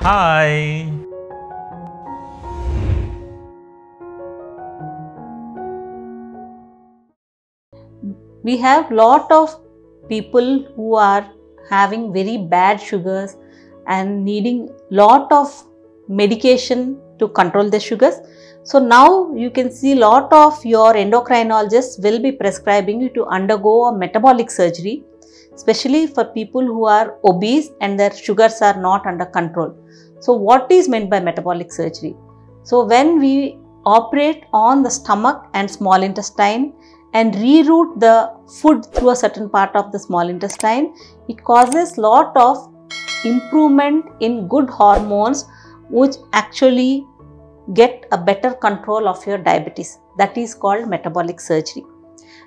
Hi. we have lot of people who are having very bad sugars and needing lot of medication to control the sugars so now you can see lot of your endocrinologists will be prescribing you to undergo a metabolic surgery especially for people who are obese and their sugars are not under control so what is meant by metabolic surgery so when we operate on the stomach and small intestine and reroute the food through a certain part of the small intestine, it causes lot of improvement in good hormones which actually get a better control of your diabetes. That is called metabolic surgery.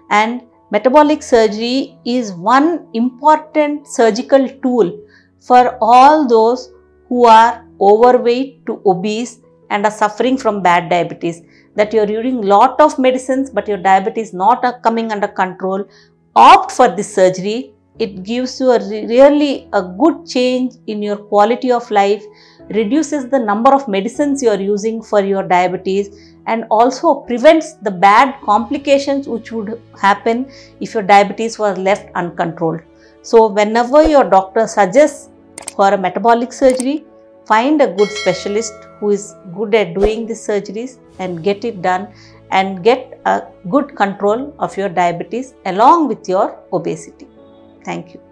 And metabolic surgery is one important surgical tool for all those who are overweight to obese and are suffering from bad diabetes that you're using lot of medicines but your diabetes is not coming under control. Opt for this surgery. It gives you a really a good change in your quality of life reduces the number of medicines you are using for your diabetes and also prevents the bad complications which would happen if your diabetes was left uncontrolled so whenever your doctor suggests for a metabolic surgery find a good specialist who is good at doing these surgeries and get it done and get a good control of your diabetes along with your obesity. Thank you.